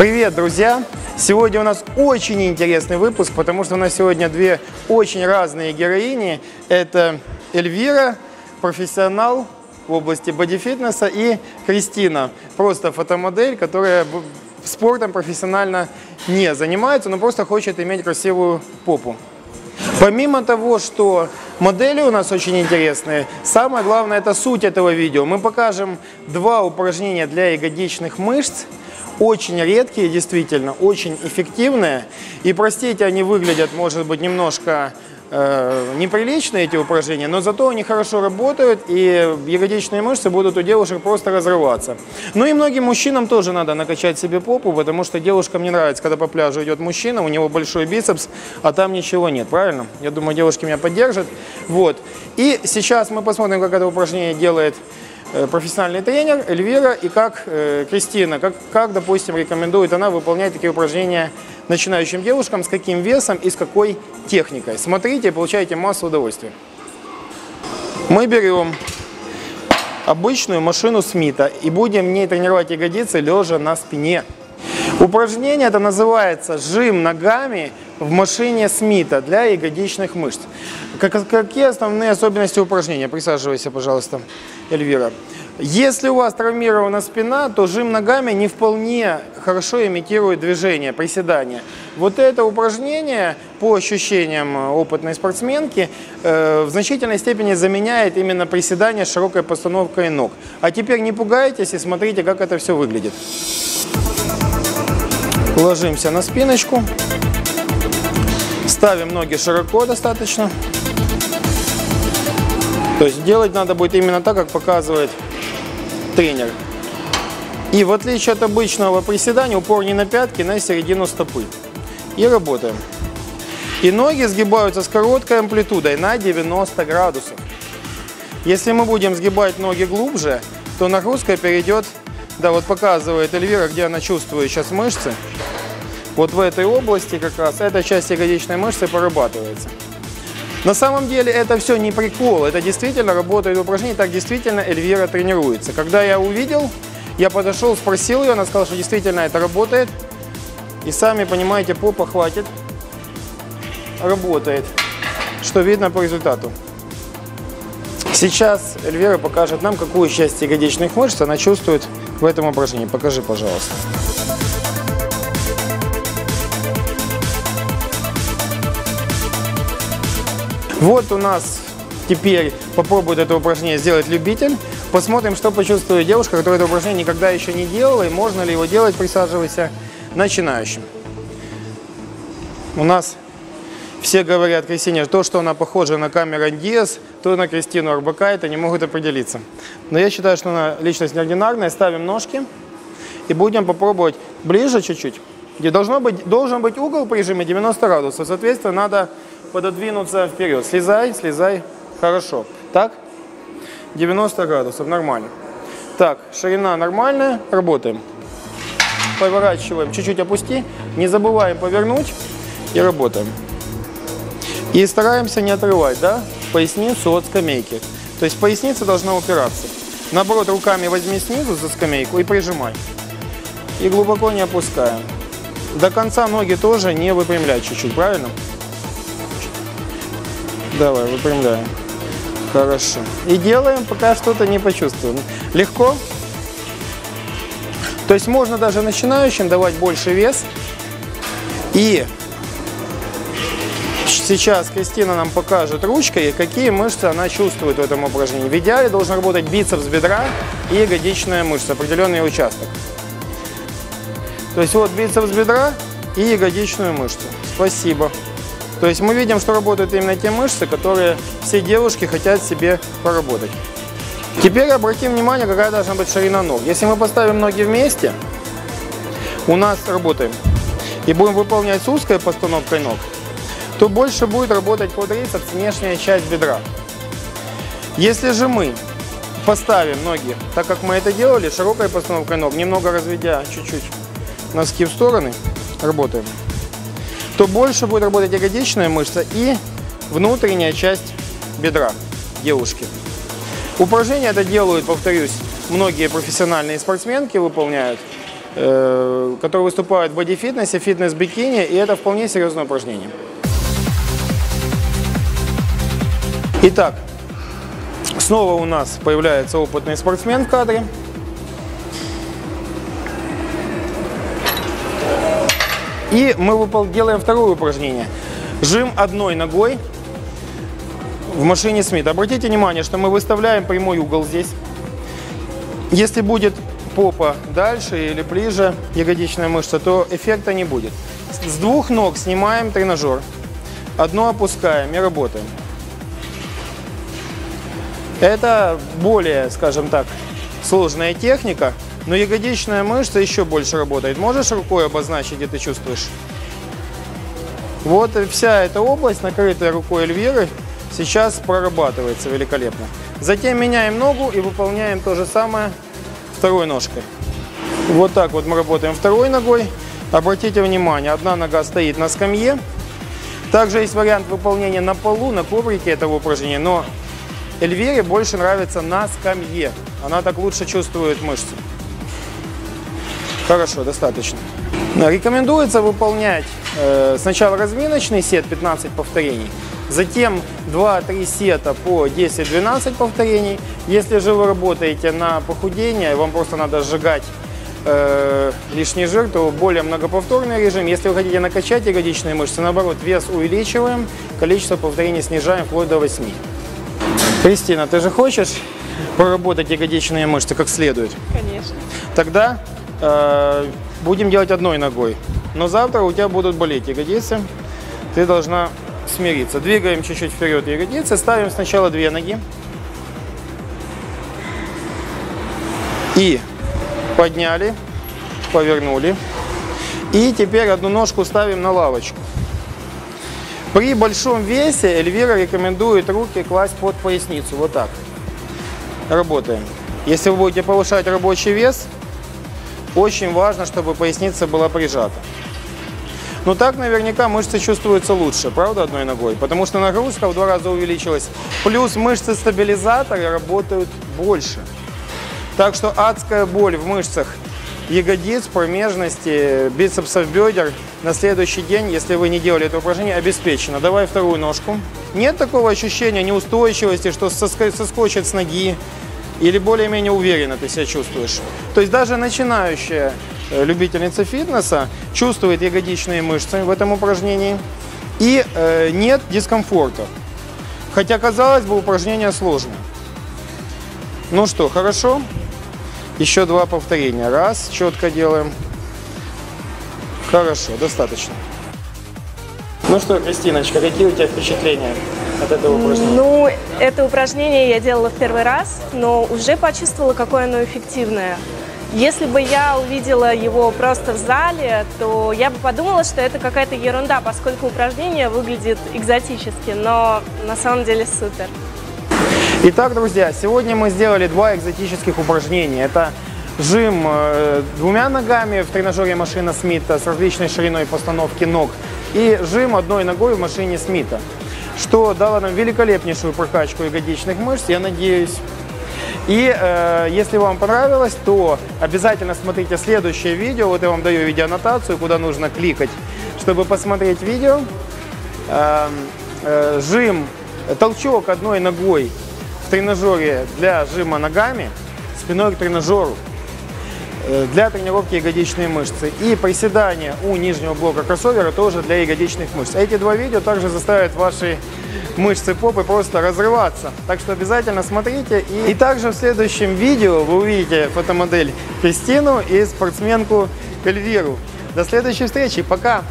Привет, друзья! Сегодня у нас очень интересный выпуск, потому что у нас сегодня две очень разные героини. Это Эльвира, профессионал в области бодифитнеса, и Кристина, просто фотомодель, которая спортом профессионально не занимается, но просто хочет иметь красивую попу. Помимо того, что модели у нас очень интересные, самое главное это суть этого видео. Мы покажем два упражнения для ягодичных мышц, очень редкие, действительно, очень эффективные. И простите, они выглядят, может быть, немножко э, неприличные эти упражнения, но зато они хорошо работают, и ягодичные мышцы будут у девушек просто разрываться. Ну и многим мужчинам тоже надо накачать себе попу, потому что девушкам не нравится, когда по пляжу идет мужчина, у него большой бицепс, а там ничего нет, правильно? Я думаю, девушки меня поддержат. Вот. И сейчас мы посмотрим, как это упражнение делает профессиональный тренер Эльвира и как э, Кристина, как, как, допустим, рекомендует она выполнять такие упражнения начинающим девушкам, с каким весом и с какой техникой. Смотрите и получайте массу удовольствия. Мы берем обычную машину Смита и будем в ней тренировать ягодицы лежа на спине. Упражнение это называется жим ногами в машине Смита для ягодичных мышц. Как, какие основные особенности упражнения? Присаживайся, пожалуйста, Эльвира. Если у вас травмирована спина, то жим ногами не вполне хорошо имитирует движение, приседания. Вот это упражнение, по ощущениям опытной спортсменки, э, в значительной степени заменяет именно приседание с широкой постановкой ног. А теперь не пугайтесь и смотрите, как это все выглядит. Ложимся на спиночку. Ставим ноги широко достаточно. То есть делать надо будет именно так, как показывает тренер. И в отличие от обычного приседания, упор не на пятки, на середину стопы. И работаем. И ноги сгибаются с короткой амплитудой на 90 градусов. Если мы будем сгибать ноги глубже, то нагрузка перейдет, да вот показывает Эльвира, где она чувствует сейчас мышцы. Вот в этой области как раз эта часть ягодичной мышцы порабатывается. На самом деле это все не прикол, это действительно работает упражнение, так действительно Эльвира тренируется. Когда я увидел, я подошел, спросил ее, она сказала, что действительно это работает. И сами понимаете, попа хватит, работает, что видно по результату. Сейчас Эльвира покажет нам, какую часть ягодичных мышц она чувствует в этом упражнении. Покажи, пожалуйста. Вот у нас теперь попробует это упражнение сделать любитель. Посмотрим, что почувствует девушка, которая это упражнение никогда еще не делала, и можно ли его делать, присаживайся, начинающим. У нас все говорят Кристине, то, что она похожа на Камерон Диас, то на Кристину это не могут определиться. Но я считаю, что она личность неординарная. Ставим ножки и будем попробовать ближе чуть-чуть, где должно быть, должен быть угол при жиме 90 градусов. Соответственно, надо пододвинуться вперед. Слезай, слезай. Хорошо. Так? 90 градусов. Нормально. Так, ширина нормальная. Работаем. Поворачиваем. Чуть-чуть опусти. Не забываем повернуть. И работаем. И стараемся не отрывать, да, поясницу от скамейки. То есть поясница должна упираться. Наоборот, руками возьми снизу за скамейку и прижимай. И глубоко не опускаем. До конца ноги тоже не выпрямлять чуть-чуть, правильно? Давай, выпрямляем. Хорошо. И делаем, пока что-то не почувствуем. Легко? То есть можно даже начинающим давать больше вес. И сейчас Кристина нам покажет ручкой, какие мышцы она чувствует в этом упражнении. В идеале должен работать бицепс бедра и ягодичная мышца, определенный участок. То есть вот бицепс бедра и ягодичную мышцу. Спасибо. То есть мы видим, что работают именно те мышцы, которые все девушки хотят себе поработать. Теперь обратим внимание, какая должна быть ширина ног. Если мы поставим ноги вместе, у нас работаем, и будем выполнять с узкой постановкой ног, то больше будет работать квадрицепс, внешняя часть бедра. Если же мы поставим ноги, так как мы это делали, широкой постановкой ног, немного разведя чуть-чуть носки в стороны, работаем то больше будет работать ягодичная мышца и внутренняя часть бедра девушки. Упражнение это делают, повторюсь, многие профессиональные спортсменки выполняют. э, которые выступают в бодифитнесе, фитнес-бикини, и это вполне серьезное упражнение. Итак, снова у нас появляется опытный спортсмен в кадре. И мы делаем второе упражнение. Жим одной ногой в машине Смит. Обратите внимание, что мы выставляем прямой угол здесь. Если будет попа дальше или ближе, ягодичная мышца, то эффекта не будет. С двух ног снимаем тренажер, одно опускаем и работаем. Это более, скажем так, сложная техника, но ягодичная мышца еще больше работает. Можешь рукой обозначить, где ты чувствуешь? Вот вся эта область, накрытая рукой Эльвиры, сейчас прорабатывается великолепно. Затем меняем ногу и выполняем то же самое второй ножкой. Вот так вот мы работаем второй ногой. Обратите внимание, одна нога стоит на скамье. Также есть вариант выполнения на полу, на коврике этого упражнения, но Эльвире больше нравится на скамье. Она так лучше чувствует мышцы. Хорошо, достаточно. Рекомендуется выполнять э, сначала разминочный сет 15 повторений, затем 2-3 сета по 10-12 повторений. Если же вы работаете на похудение, вам просто надо сжигать э, лишний жир, то более многоповторный режим. Если вы хотите накачать ягодичные мышцы, наоборот, вес увеличиваем, количество повторений снижаем вплоть до 8. Кристина, ты же хочешь поработать ягодичные мышцы как следует? Конечно. Тогда э, будем делать одной ногой. Но завтра у тебя будут болеть ягодицы. Ты должна смириться. Двигаем чуть-чуть вперед ягодицы. Ставим сначала две ноги. И подняли, повернули. И теперь одну ножку ставим на лавочку. При большом весе Эльвира рекомендует руки класть под поясницу. Вот так. Работаем. Если вы будете повышать рабочий вес, очень важно, чтобы поясница была прижата. Но так наверняка мышцы чувствуются лучше, правда, одной ногой? Потому что нагрузка в два раза увеличилась. Плюс мышцы стабилизаторы работают больше. Так что адская боль в мышцах ягодиц, промежности, бицепсов бедер на следующий день, если вы не делали это упражнение, обеспечено. Давай вторую ножку. Нет такого ощущения неустойчивости, что соскочит с ноги, или более-менее уверенно ты себя чувствуешь. То есть даже начинающая э, любительница фитнеса чувствует ягодичные мышцы в этом упражнении и э, нет дискомфорта. Хотя, казалось бы, упражнение сложное. Ну что, хорошо? Еще два повторения. Раз, четко делаем. Хорошо, достаточно. Ну что, Кристиночка, какие у тебя впечатления от этого упражнения? Ну, это упражнение я делала в первый раз, но уже почувствовала, какое оно эффективное. Если бы я увидела его просто в зале, то я бы подумала, что это какая-то ерунда, поскольку упражнение выглядит экзотически, но на самом деле супер. Итак, друзья, сегодня мы сделали два экзотических упражнения. Это жим э, двумя ногами в тренажере машина Смита с различной шириной постановки ног и жим одной ногой в машине Смита, что дало нам великолепнейшую прокачку ягодичных мышц, я надеюсь. И э, если вам понравилось, то обязательно смотрите следующее видео. Вот я вам даю видеоаннотацию, куда нужно кликать, чтобы посмотреть видео. Э, э, жим, толчок одной ногой в тренажере для жима ногами, спиной к тренажеру, для тренировки ягодичной мышцы. И приседания у нижнего блока кроссовера тоже для ягодичных мышц. Эти два видео также заставят ваши мышцы попы просто разрываться. Так что обязательно смотрите. И, и также в следующем видео вы увидите фотомодель Кристину и спортсменку Эльвиру. До следующей встречи. Пока!